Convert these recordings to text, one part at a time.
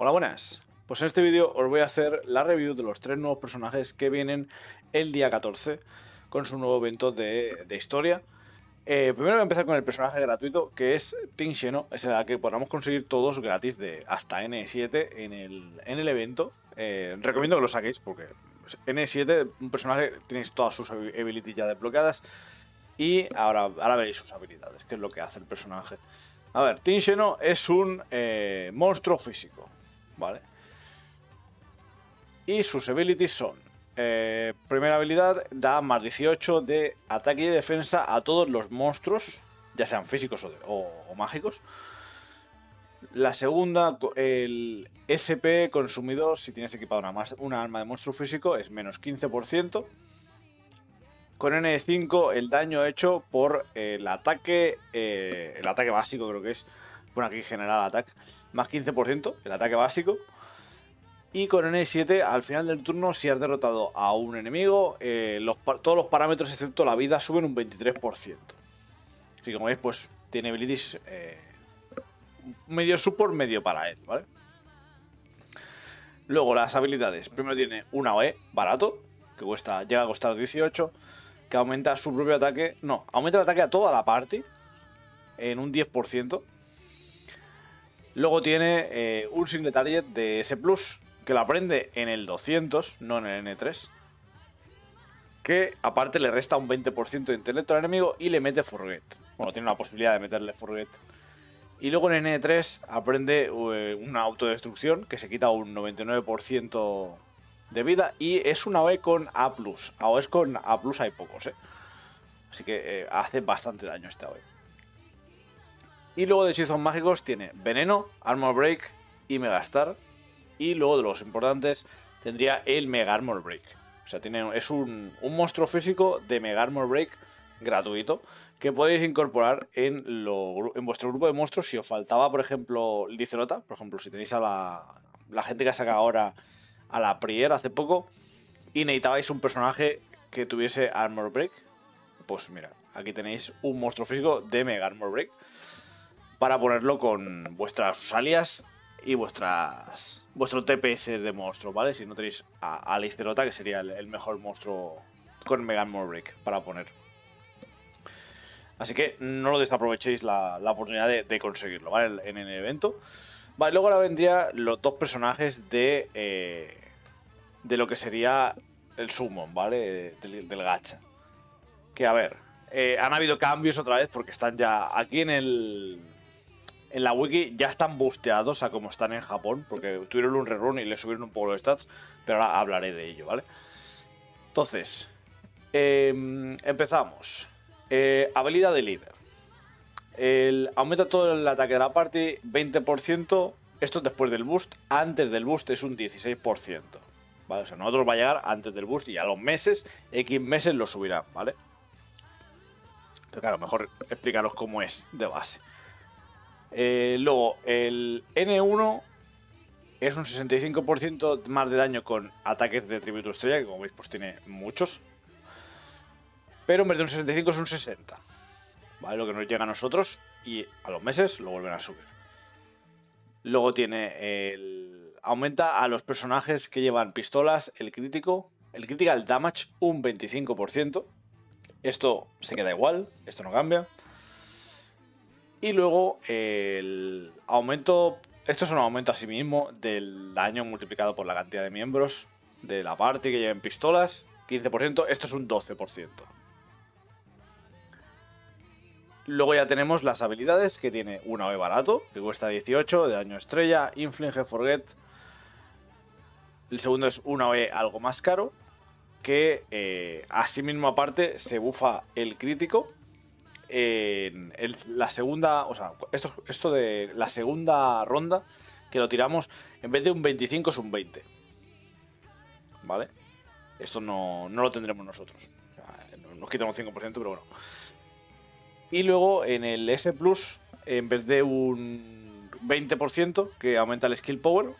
Hola, buenas. Pues en este vídeo os voy a hacer la review de los tres nuevos personajes que vienen el día 14 con su nuevo evento de, historia. Eh, primero voy a empezar con el personaje gratuito que es Tin Sheno, es el que podamos conseguir todos gratis de hasta N7 en el, en el evento. Eh, recomiendo que lo saquéis porque N7, un personaje, tenéis todas sus abilities ya desbloqueadas y ahora, ahora veréis sus habilidades, que es lo que hace el personaje. A ver, Tin Sheno es un eh, monstruo físico. ¿Vale? Y sus abilities son, eh, primera habilidad, da más 18 de ataque y defensa a todos los monstruos, ya sean físicos o, mágicos. La segunda, el SP consumido, si tienes equipado una, una arma de monstruo físico, es menos 15%. Con N5 el daño hecho por el ataque, eh, el ataque básico creo que es, bueno aquí general ataque, más 15%, el ataque básico. Y con N7, al final del turno, si has derrotado a un enemigo, eh, todos los parámetros excepto la vida suben un 23%. Así como veis, pues tiene abilities eh, medio support, medio para él, ¿vale? Luego las habilidades. Primero tiene una OE barato, que cuesta, llega a costar 18, que aumenta su propio ataque. No, aumenta el ataque a toda la party en un 10%. Luego tiene eh, un single target de S+, que lo aprende en el 200, no en el N3. Que aparte le resta un 20% de intelecto al enemigo y le mete Forget. Bueno, tiene la posibilidad de meterle Forget. Y luego en el N3 aprende eh, una autodestrucción que se quita un 99% de vida y es una OE con A+. A es con A+, hay pocos, ¿eh? Así que eh, hace bastante daño esta OE. Y luego de hechizos mágicos tiene Veneno, Armor Break y Megastar. Y luego de los importantes tendría el Mega Armor Break. O sea, tiene, es un, monstruo físico de Mega Armor Break gratuito que podéis incorporar en, en vuestro grupo de monstruos si os faltaba, por ejemplo, Licerota. Por ejemplo, si tenéis a la, gente que ha sacado ahora a la Prier hace poco y necesitabais un personaje que tuviese Armor Break, pues mira, aquí tenéis un monstruo físico de Mega Armor Break para ponerlo con vuestras alias y vuestras vuestro TPS de monstruo, ¿vale? Si no tenéis a, a que sería el, mejor monstruo con Megan Break para poner. Así que no lo desaprovechéis la, oportunidad de, conseguirlo, ¿vale? En, el evento. Vale, luego ahora vendría los dos personajes de. Eh, de lo que sería el Summon, ¿vale? Del, del gacha. Que a ver. Eh, han habido cambios otra vez porque están ya aquí en el en la wiki ya están busteados a como están en Japón, porque tuvieron un rerun y le subieron un poco los stats, pero ahora hablaré de ello, ¿vale? Entonces, em, empezamos. Eh, habilidad de líder. El, aumenta todo el ataque de la party 20%. Esto después del boost. Antes del boost es un 16%. ¿Vale? O sea, nosotros va a llegar antes del boost y a los meses, X meses lo subirán, ¿vale? Pero claro, mejor explicaros cómo es de base. Eh, luego, el N1 es un 65% más de daño con ataques de tributo estrella, que como veis pues tiene muchos. Pero en vez de un 65 es un 60. ¿Vale? Lo que nos llega a nosotros y a los meses lo vuelven a subir. Luego tiene el... Aumenta a los personajes que llevan pistolas el crítico, el critical damage un 25%. Esto se queda igual, esto no cambia. Y luego el aumento, esto es un aumento a sí mismo del daño multiplicado por la cantidad de miembros de la parte que lleven pistolas, 15%, esto es un 12%. Luego ya tenemos las habilidades que tiene una OE barato, que cuesta 18, de daño estrella, Inflige Forget. El segundo es una OE algo más caro, que eh, mismo aparte se bufa el crítico en la segunda, o sea, esto, de la segunda ronda que lo tiramos, en vez de un 25 es un 20. ¿Vale? Esto no, lo tendremos nosotros. nos quitamos un 5%, pero bueno. Y luego en el S Plus, en vez de un 20% que aumenta el skill power,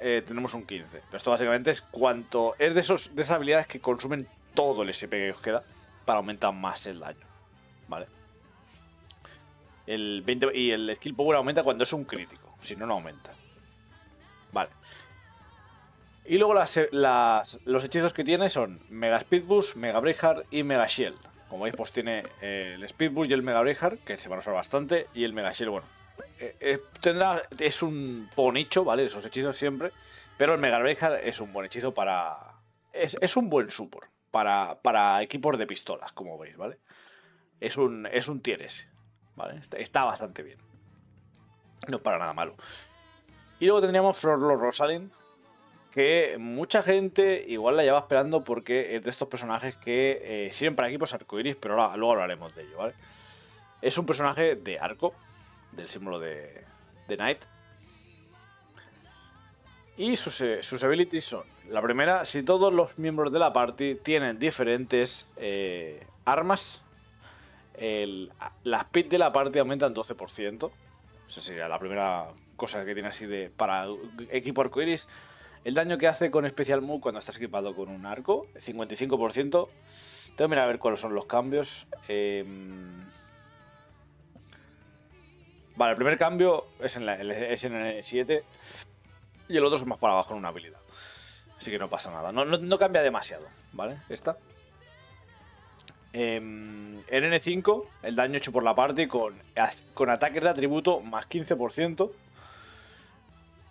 eh, tenemos un 15%. Pero esto básicamente es cuanto. Es de, esos, de esas habilidades que consumen todo el SP que os queda para aumentar más el daño. ¿Vale? El 20, y el skill power aumenta cuando es un crítico, si no, no aumenta. Vale. Y luego las, los hechizos que tiene son Mega Speed Boost, Mega Breakheart y Mega Shield. Como veis, pues tiene eh, el Speed Boost y el Mega Breakheart, que se van a usar bastante, y el Mega Shield, bueno. eh, eh, tendrá, es un poco nicho, ¿vale? Esos hechizos siempre. Pero el Mega Breakheart es un buen hechizo para. Es, es un buen support para, para equipos de pistolas, como veis, ¿vale? Es un, es un tier S, ¿vale? Está, bastante bien. No es para nada malo. Y luego tendríamos Florlo Rosalind, que mucha gente igual la lleva esperando porque es de estos personajes que eh, sirven para equipos arcoiris, pero ahora, luego hablaremos de ello, ¿vale? Es un personaje de arco, del símbolo de, de Knight. Y sus, eh, sus abilities son: la primera, si todos los miembros de la party tienen diferentes eh, armas, el, la speed de la party aumenta en 12%. Esa sería la primera cosa que tiene así de para equipo arcoiris. El daño que hace con Special Move cuando estás equipado con un arco, 55%. Tengo que mirar a ver cuáles son los cambios. Em, Vale, el primer cambio es en, la, es en el 7 y el otro es más para abajo en una habilidad. Así que no pasa nada. No, no- no cambia demasiado, ¿vale? Esta. Em, en N5, el daño hecho por la party con, con ataques de atributo más 15%.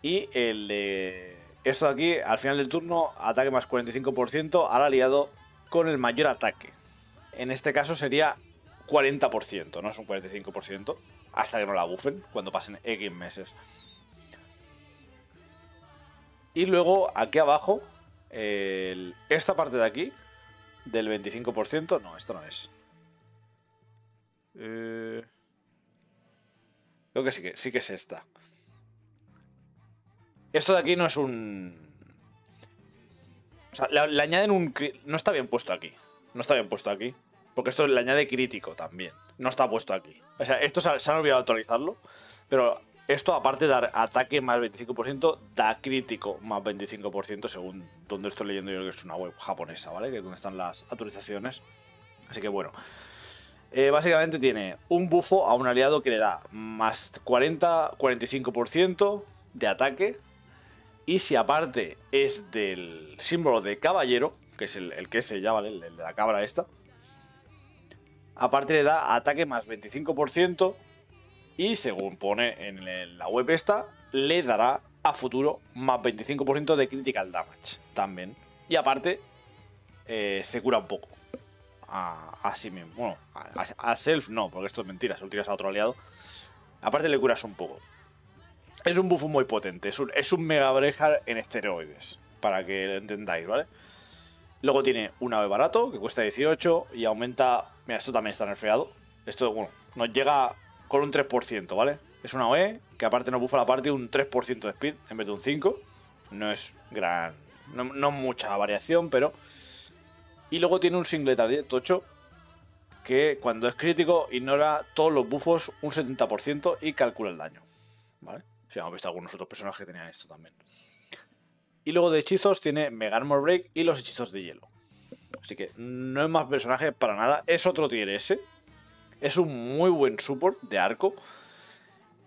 Y el de esto de aquí, al final del turno, ataque más 45% al aliado con el mayor ataque. En este caso sería 40%, no es un 45%, hasta que no la buffen, cuando pasen X meses. Y luego, aquí abajo, esta parte de aquí, del 25%, no, esto no es. Eh, Creo que sí que, sí que es esta. Esto de aquí no es un... O sea, le, le añaden un... No está bien puesto aquí. No está bien puesto aquí. Porque esto le añade crítico también. No está puesto aquí. O sea, esto se, se han olvidado de actualizarlo. Pero esto, aparte de dar ataque más 25%, da crítico más 25% según donde estoy leyendo yo que es una web japonesa, ¿vale? Que es donde están las actualizaciones. Así que bueno. Eh, básicamente tiene un bufo a un aliado que le da más 40-45% de ataque. Y si aparte es del símbolo de caballero, que es el, que es ya, ¿vale? El de la cabra esta. Aparte le da ataque más 25%. Y según pone en la web esta, le dará a futuro más 25% de critical damage también. Y aparte, eh, se cura un poco. A, sí mismo. Bueno, a, a- Self no, porque esto es mentira, se lo tiras a otro aliado. Aparte le curas un poco. Es un buffo muy potente, es un, es un Mega Brejar en esteroides, para que lo entendáis, ¿vale? Luego tiene un ave barato, que cuesta 18 y aumenta... Mira, esto también está nerfeado. Esto, bueno, nos llega con un 3%, ¿vale? Es una OE que aparte nos buffa la parte un 3% de speed en vez de un 5. No es gran... No, no mucha variación, pero... Y luego tiene un single target tocho que cuando es crítico ignora todos los buffos un 70% y calcula el daño. ¿Vale? Si hemos visto algunos otros personajes que tenían esto también. Y luego de hechizos tiene Mega Armor Break y los hechizos de hielo. Así que no es más personaje para nada. Es otro tier S. Es un muy buen support de arco.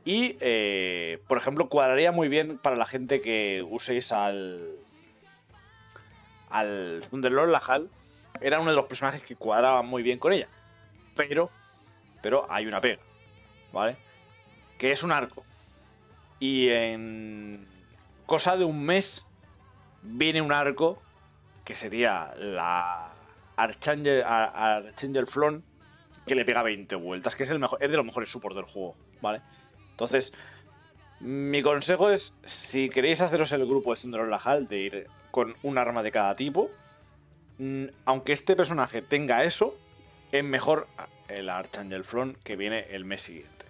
Y, eh, por ejemplo, cuadraría muy bien para la gente que uséis al. Al Thunderlord Lahal. Era uno de los personajes que cuadraba muy bien con ella. Pero. Pero hay una pega. ¿Vale? Que es un arco. Y en. Cosa de un mes. Viene un arco. Que sería la. Archangel, Ar- Archangel Flon. Que le pega 20 vueltas. Que es el mejor. Es de los mejores supports del juego. ¿Vale? Entonces. Mi consejo es. Si queréis haceros el grupo de Thunderlord Lahal. De ir con un arma de cada tipo. mm, Aunque este personaje tenga eso. Es mejor el Archangel Flon que viene el mes siguiente.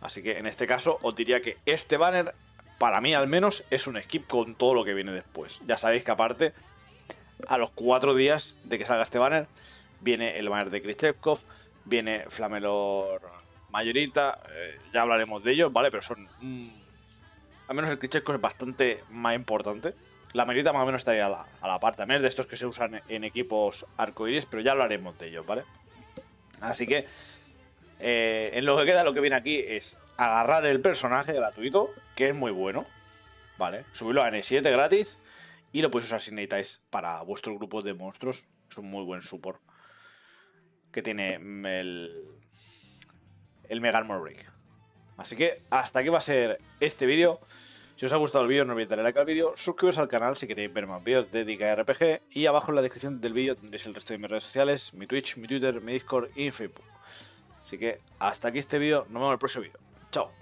Así que en este caso os diría que este banner, para mí al menos, es un skip con todo lo que viene después. Ya sabéis que aparte, a los cuatro días de que salga este banner, viene el banner de Krichevkov, viene Flamelor Mayorita, eh, ya hablaremos de ellos, ¿vale? Pero son... mm, al menos el Krichevkov es bastante más importante. La Mayorita más o menos estaría a la, a la par. También es de estos que se usan en equipos arcoíris, pero ya hablaremos de ellos, ¿vale? Así que eh, en lo que queda, lo que viene aquí es agarrar el personaje gratuito, que es muy bueno. ¿vale? Subirlo a N7 gratis y lo podéis usar si necesitáis para vuestro grupo de monstruos. Es un muy buen support que tiene el, el Mega Armor Break. Así que hasta aquí va a ser este vídeo. Si os ha gustado el vídeo no olvidéis darle like al vídeo, suscribiros al canal si queréis ver más vídeos de Dica RPG y abajo en la descripción del vídeo tendréis el resto de mis redes sociales, mi Twitch, mi Twitter, mi Discord y mi Facebook. Así que hasta aquí este vídeo, nos vemos en el próximo vídeo. Chao.